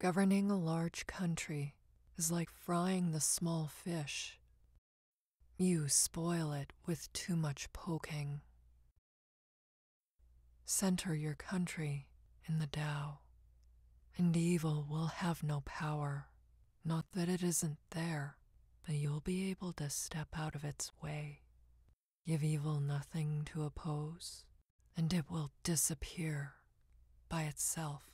Governing a large country is like frying the small fish. You spoil it with too much poking. Center your country in the Tao, and evil will have no power. Not that it isn't there, but you'll be able to step out of its way. Give evil nothing to oppose, and it will disappear by itself.